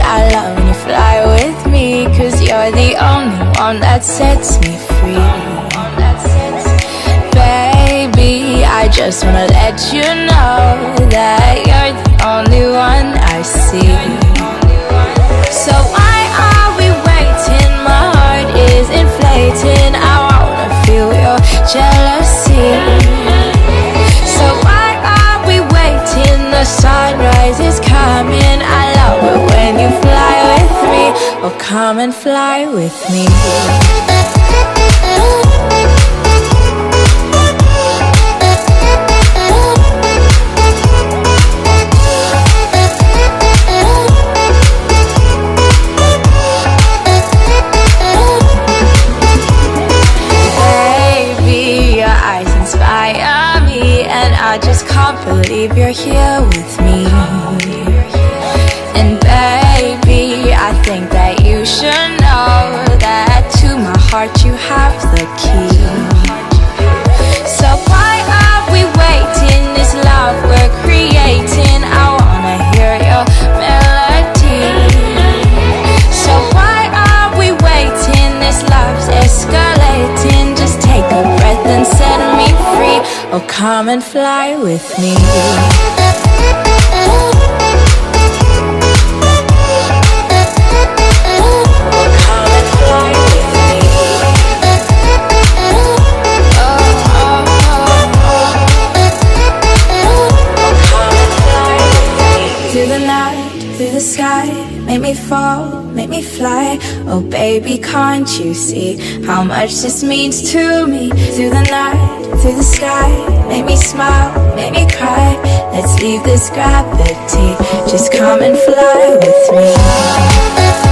I love when you fly with me Cause you're the only one that sets me free. Baby, I just wanna let you know That you're the only come and fly with me. I just can't believe you're here with me. Should know that to my heart you have the key. So why are we waiting? This love we're creating, I wanna hear your melody. So why are we waiting? This love's escalating. Just take a breath and set me free. Oh, come and fly with me. Make me fall, make me fly. Oh baby, can't you see how much this means to me? Through the night, through the sky, make me smile, make me cry. Let's leave this gravity, just come and fly with me.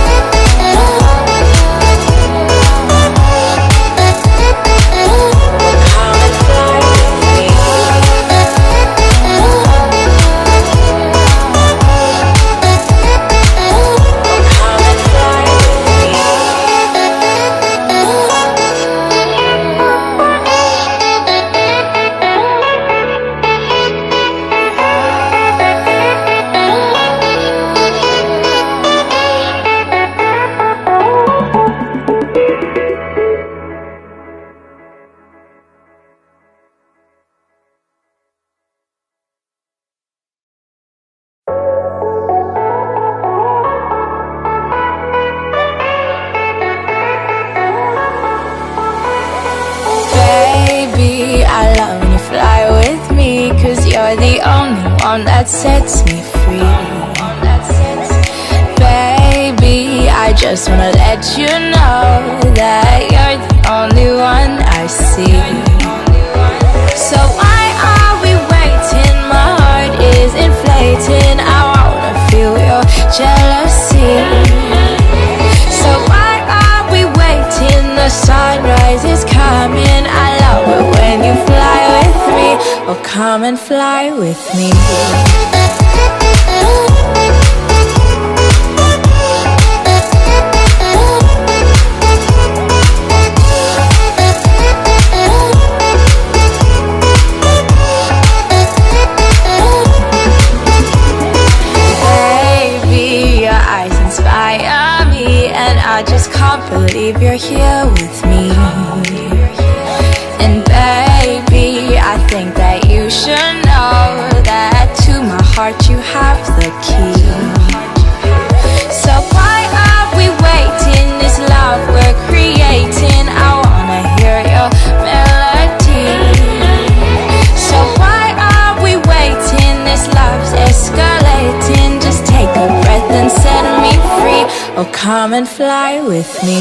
I love when you fly with me Cause you're the only one that sets me free. Baby, I just wanna let you know That come and fly with me. I just can't believe you're here with me. Oh, come and fly with me.